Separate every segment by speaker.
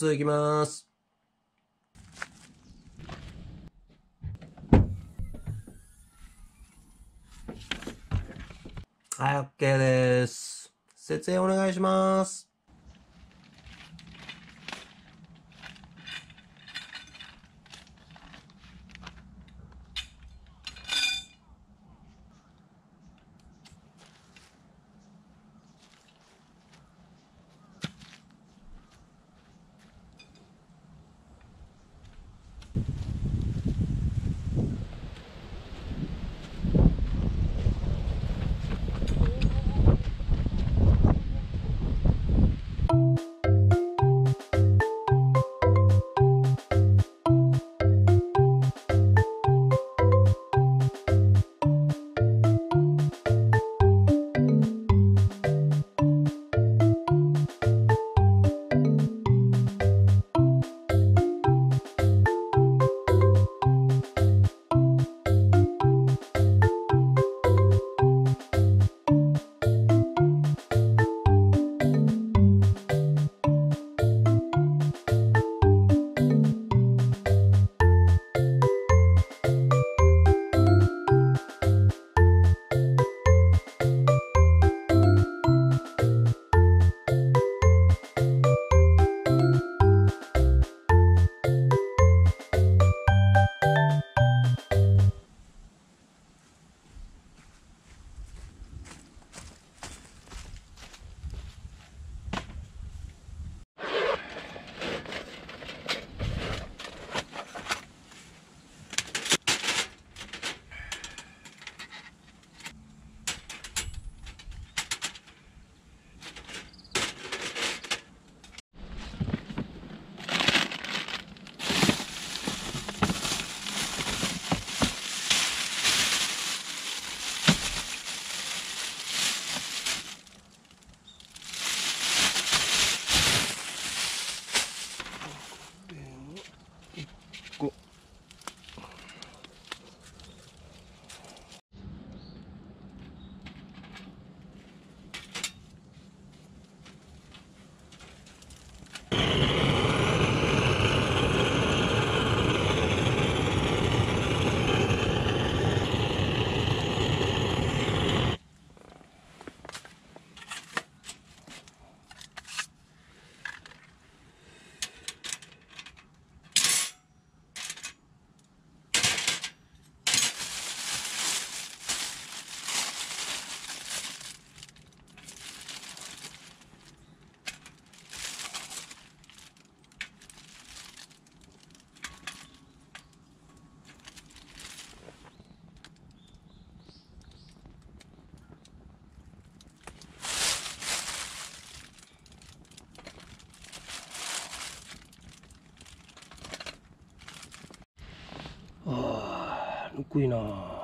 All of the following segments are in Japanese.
Speaker 1: 通いきます。はい、OK です。設営お願いします。
Speaker 2: ああぬくいな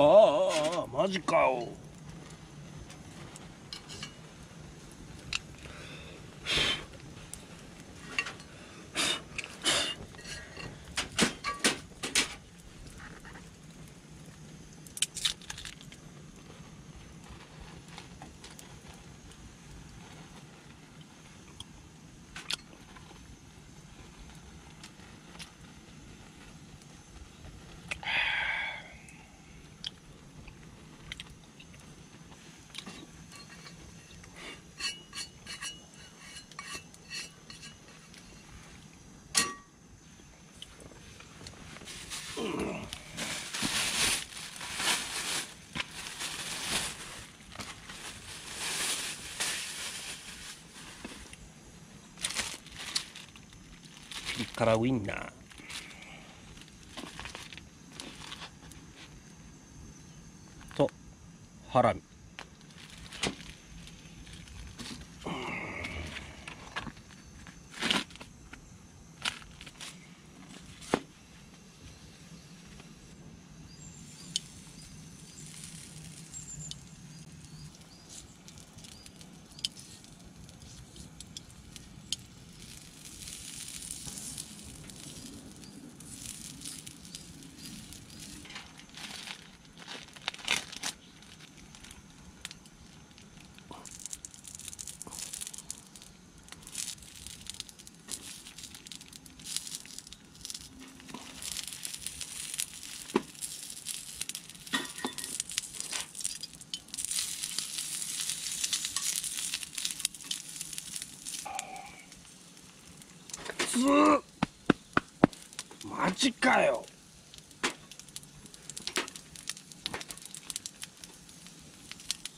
Speaker 2: ああマジかよ。ピリ辛ウインナーとハラミつーチかよ。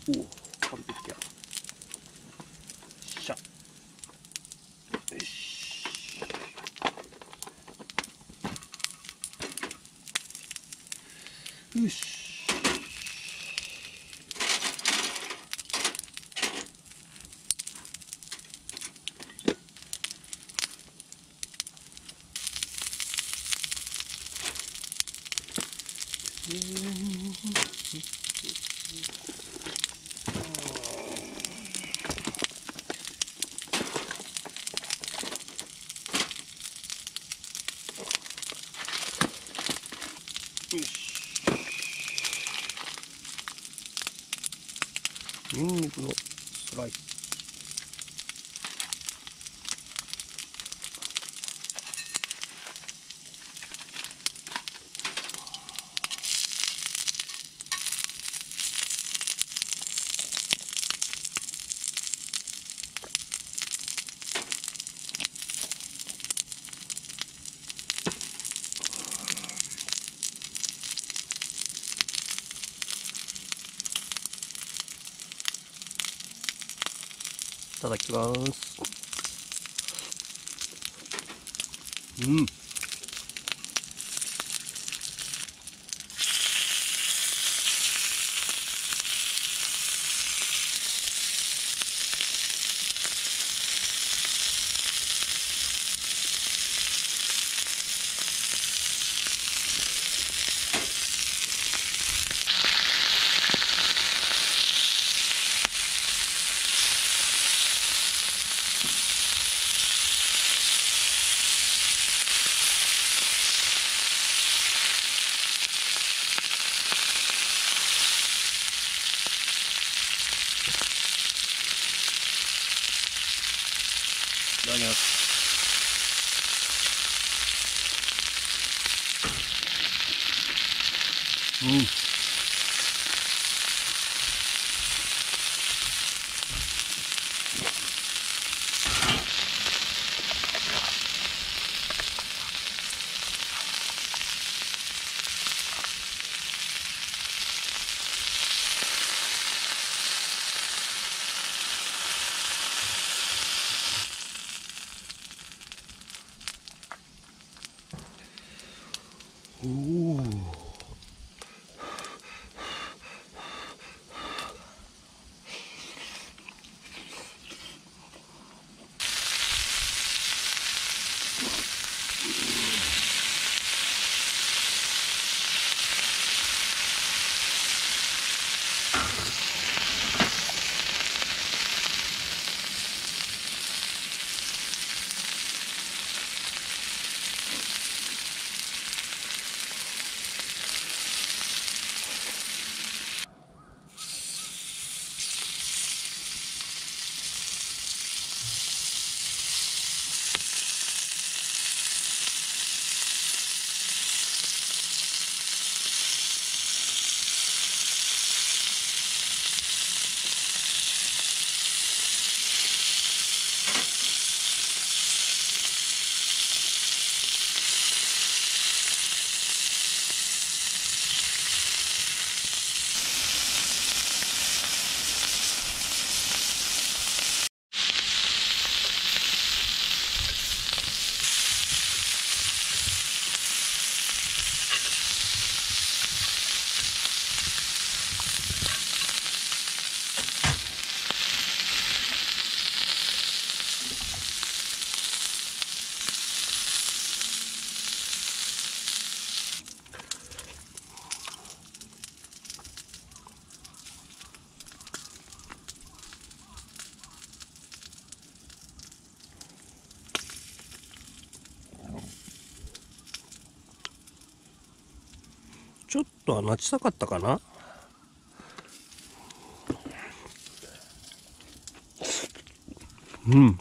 Speaker 2: おお完璧やしゃ。よし。よしよしニンニクのスライスただきます。うん。とは待ちたかったかな？うん。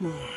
Speaker 2: Yeah.